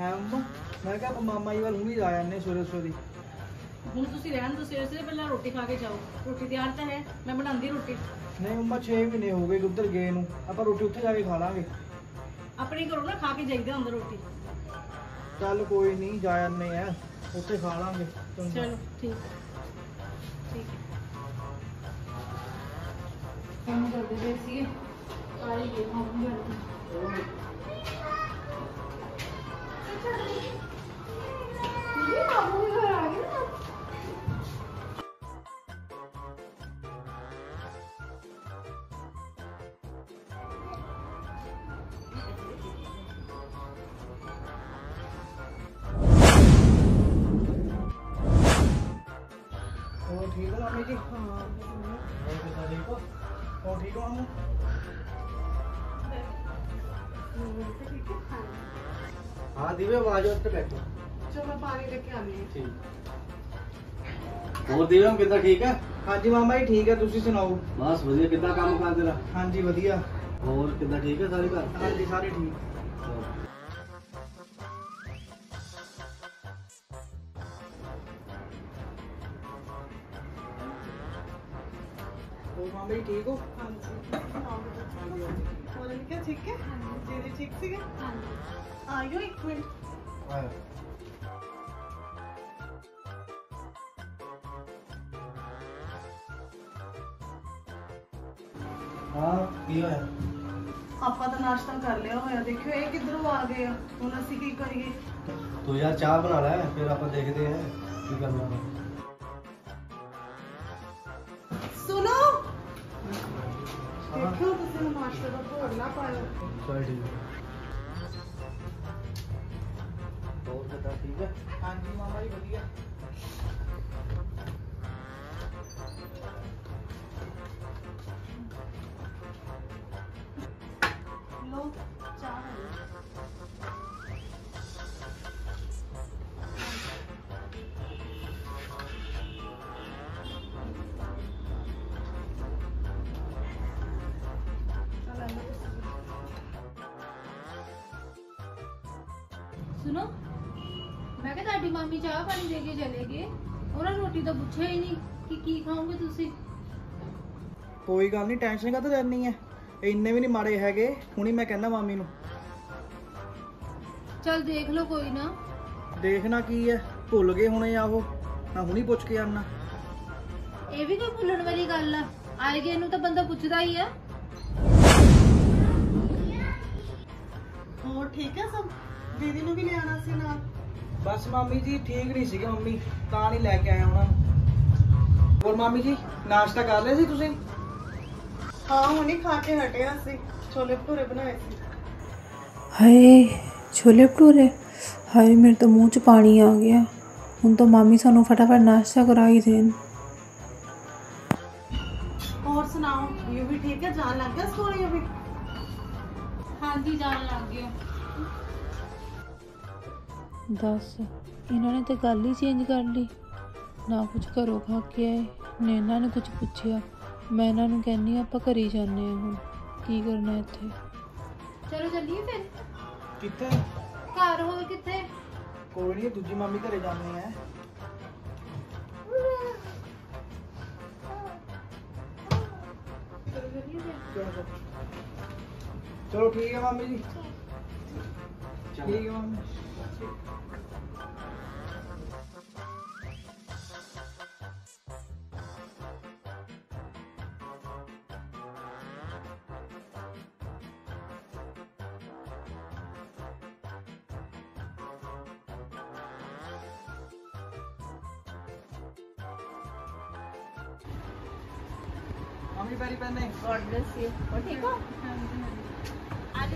ਹੈ? ਅੰਮਾ ਮੈਂ ਕਿਹਾ ਆਪਾਂ ਮਾਮਾ ਜੀ ਵੱਲ ਹੁਣੀ ਜਾ ਜਾਂਦੇ ਸਵੇਰੇ ਸਵੇਰੇ। ਹੁਣ ਤੁਸੀਂ ਰਹਿਣ ਦੋ ਸਵੇਰੇ ਸਵੇਰੇ ਪਹਿਲਾਂ ਰੋਟੀ ਖਾ ਕੇ ਜਾਓ। ਰੋਟੀ ਤਿਆਰ ਤਾਂ ਹੈ ਮੈਂ ਬਣਾਉਂਦੀ ਰੋਟੀ। ਨਹੀਂ ਅੰਮਾ 6 ਮਹੀਨੇ ਹੋ ਗਏ ਉੱਧਰ ਗਏ ਨੂੰ। ਆਪਾਂ ਰੋਟੀ ਉੱਥੇ ਜਾ ਕੇ ਖਾ ਲਾਂਗੇ। ਆਪਣੇ ਘਰੋਂ ਨਾ ਖਾ ਕੇ ਜਾਈਦਾ ਅੰਦਰ ਰੋਟੀ। ਚੱਲ ਕੋਈ ਨਹੀਂ ਜਾ ਜਾਂਦੇ ਆ। ਉੱਥੇ ਖਾ ਲਾਂਗੇ। ਚਲੋ ਠੀਕ। ਠੀਕ। ਕੰਮ ਕਰਦੇ ਪਏ ਸੀਗੇ। ਆ ਹੀ ਗਏ ਮੰਮੀ ਘਰ ਹੋਰ ਠੀਕ ਹੋ ਮਾਮੀ ਜੀ ਹਾਂ ਹੋਰ ਕਿੱਦਾਂ ਠੀਕ ਹੋ ਹੋਰ ਠੀਕ ਹੋ ਦਿਵੇ ਆਵਾਜ਼ ਉੱਤੇ ਬੈਠੋ ਚਲੋ ਮੈਂ ਪਾਣੀ ਲੈ ਕੇ ਆਉਂਦੀ ਹਾਂ। ਠੀਕ। ਹੋਰ ਕਿੱਦਾਂ ਠੀਕ ਹੈ? ਹਾਂਜੀ ਮਾਮਾ ਜੀ ਠੀਕ ਹੈ ਤੁਸੀਂ ਸੁਣਾਓ? ਬਸ ਵਧੀਆ ਕਿੱਦਾਂ ਕੰਮ ਕਰ ਤੇਰਾ? ਹਾਂਜੀ ਵਧੀਆ। ਹੋਰ ਕਿੱਦਾਂ ਠੀਕ ਹੈ ਸਾਰੇ ਘਰ? ਹਾਂਜੀ ਸਾਰੇ ਠੀਕ। ਹੋਰ ਮਾਮਾ ਜੀ ਠੀਕ ਹੋ? ਹੋਰ ਕਿਹਾ ਠੀਕ ਹੈ ਜੀ ਠੀਕ ਸੀਗਾ ਆਇਓ ਇੱਕ ਮਿੰਟ ਹਾਂ ਹਾਂ ਕੀ ਹੋਇਆ ਆਪਾਂ ਤਾਂ ਨਾਸ਼ਤਾ ਕਰ ਲਿਆ ਹੋਇਆ ਦੇਖਿਓ ਇਹ ਕਿੱਧਰੋਂ ਆ ਗਏ ਆ ਹੁਣ ਅਸੀਂ ਕੀ ਕਰੀਏ ਤੂੰ ਯਾਰ ਚਾਹ ਬਣਾ ਲੈ ਫਿਰ ਆਪਾਂ ਦੇਖਦੇ ਹਾਂ ਕੀ ਕਰਨਾ ਹੈ ਸੁਣੋ ਦੇਖਿਓ ਤੁਸੀਂ ਨਾਸ਼ਤਾ ਦਾ ਭੋਗ ਨਾ ਪਾਇਓ ਚਲ ਠੀਕ ਹੈ ਹੋਰ ਕਿੱਦਾਂ ਠੀਕ ਹੈ ਹਾਂਜੀ ਮਾਮਾ ਜੀ ਵਧੀਆ ਲੋ ਸੁਣੋ। ਮੈਂ ਕਿਹਾ ਤੁਹਾਡੀ ਮੰਮੀ ਚਾਹ ਪਾਣੀ ਦੇ ਕੇ ਚਲੇ ਗਏ। ਉਹਨਾਂ ਰੋਟੀ ਤਾਂ ਪੁੱਛਿਆ ਹੀ ਨਹੀਂ ਕਿ ਕੀ ਖਾਓਗੇ ਤੁਸੀਂ। ਕੋਈ ਗੱਲ ਨਹੀਂ ਟੈਨਸ਼ਨ ਕਾਹਤੋਂ ਲੈਣੀ ਹੈ? ਇੰਨੇ ਵੀ ਨਹੀਂ ਮਾੜੇ ਹੈਗੇ ਹੁਣੀ ਮੈਂ ਕਹਿੰਦਾ ਮਾਮੀ ਨੂੰ। ਚਲ ਦੇਖ ਲਓ ਕੋਈ ਨਾ। ਦੇਖਣਾ ਕੀ ਹੈ ਭੁੱਲ ਗਏ ਹੋਣੇ ਆ ਉਹ। ਮੈਂ ਹੁਣੀ ਪੁੱਛ ਕੇ ਆਣਾ ਇਹ ਵੀ ਕੋਈ ਭੁੱਲਣ ਵਾਲੀ ਗੱਲ ਆ। ਆਏ ਗਏ ਨੂੰ ਤਾਂ ਬੰਦਾ ਪੁੱਛਦਾ ਹੀ ਆ। ਹੋਰ ਠੀਕ ਹੈ ਸਭ? ਦੀਦੀ ਨੂੰ ਵੀ ਲਿਆਣਾ ਸੀ ਨਾਲ? ਬਸ ਮਾਮੀ ਜੀ ਠੀਕ ਨਹੀਂ ਸੀਗੇ ਮੰਮੀ ਤਾਂ ਨਹੀਂ ਲੈ ਕੇ ਆਇਆ ਉਹਨਾਂ ਨੂੰ। ਹੋਰ ਮਾਮੀ ਜੀ ਨਾਸ਼ਤਾ ਕਰ ਲਿਆ ਸੀ ਤੁਸੀਂ? ਹਾਂ ਹੁਣੇ ਖਾ ਕੇ ਹਟਿਆ ਸੀ ਛੋਲੇ ਭਟੂਰੇ ਬਣਾਏ ਸੀ। ਹਾਏ ਛੋਲੇ ਭਟੂਰੇ? ਹਾਏ ਮੇਰੇ ਤਾਂ ਮੂੰਹ 'ਚ ਪਾਣੀ ਆ ਗਿਆ। ਹੁਣ ਤਾਂ ਮਾਮੀ ਸਾਨੂੰ ਫਟਾਫਟ ਨਾਸ਼ਤਾ ਕਰਾਈ ਦੇਣ। ਹੋਰ ਸੁਣਾਓ ਯੂ ਵੀ ਠੀਕ ਹੈ? ਜਾਣ ਲੱਗ ਗਿਆ ਸਕੂਲ ਯੂ ਵੀ? ਹਾਂਜੀ ਜਾਣ ਲੱਗ ਗਿਆ। ਦੱਸ ਇਹਨਾਂ ਨੇ ਤੇ ਗੱਲ ਹੀ ਚੇਂਜ ਕਰ ਲਈ। ਨਾ ਕੁਝ ਘਰੋਂ ਖਾ ਕੇ ਆਏ ਨਾ ਇਹਨਾਂ ਨੇ ਕੁਝ ਪੁੱਛਿਆ। ਮੈਂ ਇਹਨਾਂ ਨੂੰ ਕਹਿੰਨੀ ਆਪਾਂ ਘਰੇ ਜਾਂਦੇ ਆ ਹੁਣ। ਕੀ ਕਰਨਾ ਇੱਥੇ? ਚਲੋ ਚੱਲੀਏ ਫਿਰ। ਕਿੱਥੇ? ਘਰ ਹੋਰ ਕਿੱਥੇ? ਕੋਈ ਨਹੀਂ ਦੂਜੀ ਮਾਮੀ ਘਰੇ ਜਾਂਦੇ ਆ ਚਲੋ ਠੀਕ ਹੈ ਮਾਮੀ ਜੀ। ਠੀਕ ਹੈ ਮਾਮੀ ਮਾਮੀ ਪੈਰੀ ਪੈਨੇ ਗੋਡ ਬlesਸ ਯੂ ਹੋ ਠੀਕ ਹੋ ਆ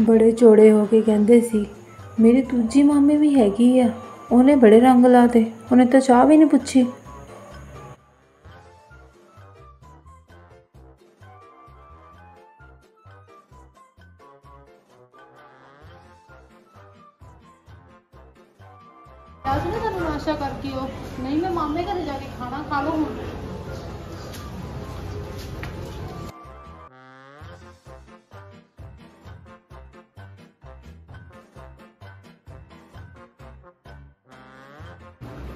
ਬੜੇ ਚੋੜੇ ਹੋ ਕੇ ਕਹਿੰਦੇ ਸੀ ਮੇਰੀ ਦੂਜੀ ਮਾਮੀ ਵੀ ਹੈਗੀ ਆ। ਉਹਨੇ ਬੜੇ ਰੰਗ ਲਾਤੇ। ਉਹਨੇ ਤਾਂ ਚਾਹ ਵੀ ਨਹੀਂ ਪੁੱਛੀ। ਕਿਹਾ ਸੀ ਨਾ ਤੁਹਾਨੂੰ ਨਾਸ਼ਤਾ ਕਰਕੇ ਉਹ। ਨਹੀਂ, ਮੈਂ ਮਾਮੇ ਘਰੇ ਜਾ ਕੇ ਖਾਣਾ ਖਾ ਲਓ ਹੁਣ।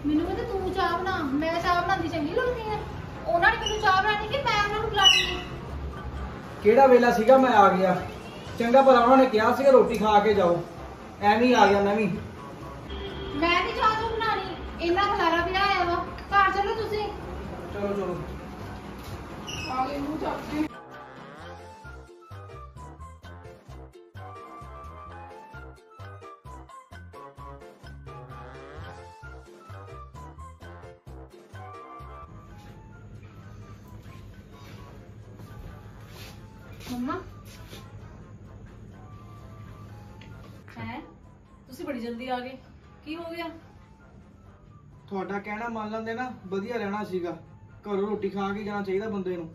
ਮੈਨੂੰ ਕਹਿੰਦੇ ਤੂੰ ਚਾਹ ਬਣਾ। ਮੈਂ ਚਾਹ ਬਣਾਉਂਦੀ ਚੰਗੀ ਲੱਗਦੀ ਹੈ ਉਹਨਾਂ ਨੇ ਮੈਨੂੰ ਚਾਹ ਬਣਾਣੀ ਕਿ ਮੈਂ ਉਹਨਾਂ ਨੂੰ ਬੁਲਾਣੀ ਕਿਹੜਾ ਵੇਲਾ ਸੀਗਾ, ਮੈਂ ਆ ਗਿਆ। ਚੰਗਾ ਭਲਾ ਉਹਨਾਂ ਨੇ ਕਿਹਾ ਸੀਗਾ, ਰੋਟੀ ਖਾ ਕੇ ਜਾਓ। ਐਵੇਂ ਹੀ ਆ ਗਿਆ ਮੈਂ ਵੀ ਇੰਨਾ ਖਲਾਰਾ ਪਿਆ ਆਇਆ ਵਾ। ਘਰ ਚੱਲੋ ਤੁਸੀਂ। ਚਲੋ ਚਲੋ। ਆ ਗਏ ਚੱਕ ਕੇ। ਮੰਮਾ। ਹੈ? ਤੁਸੀਂ ਬੜੀ ਜਲਦੀ ਆ ਗਏ। ਕੀ ਹੋ ਗਿਆ? ਤੁਹਾਡਾ ਕਹਿਣਾ ਮੰਨ ਲੈਂਦੇ ਨਾ, ਵਧੀਆ ਰਹਿਣਾ ਸੀਗਾ। ਘਰੋਂ ਰੋਟੀ ਖਾ ਕੇ ਜਾਣਾ ਚਾਹੀਦਾ ਬੰਦੇ ਨੂੰ।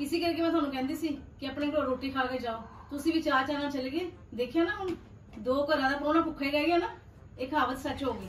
ਇਸੇ ਕਰਕੇ ਮੈਂ ਤੁਹਾਨੂੰ ਕਹਿੰਦੀ ਸੀ ਕਿ ਆਪਣੇ ਘਰੋਂ ਰੋਟੀ ਖਾ ਕੇ ਜਾਓ। ਤੁਸੀਂ ਵੀ ਚਾਹ ਚਾਹ ਨਾਲ ਚਲੇ ਗਏ। ਦੇਖਿਆ ਨਾ ਹੁਣ, ਦੋ ਘਰਾਂ ਦਾ ਪਰੋਣਾ ਭੁੱਖੇ ਰਹਿ ਗਿਆ ਨਾ, ਇਹ ਕਹਾਵਤ ਸੱਚ ਹੋ ਗਈ।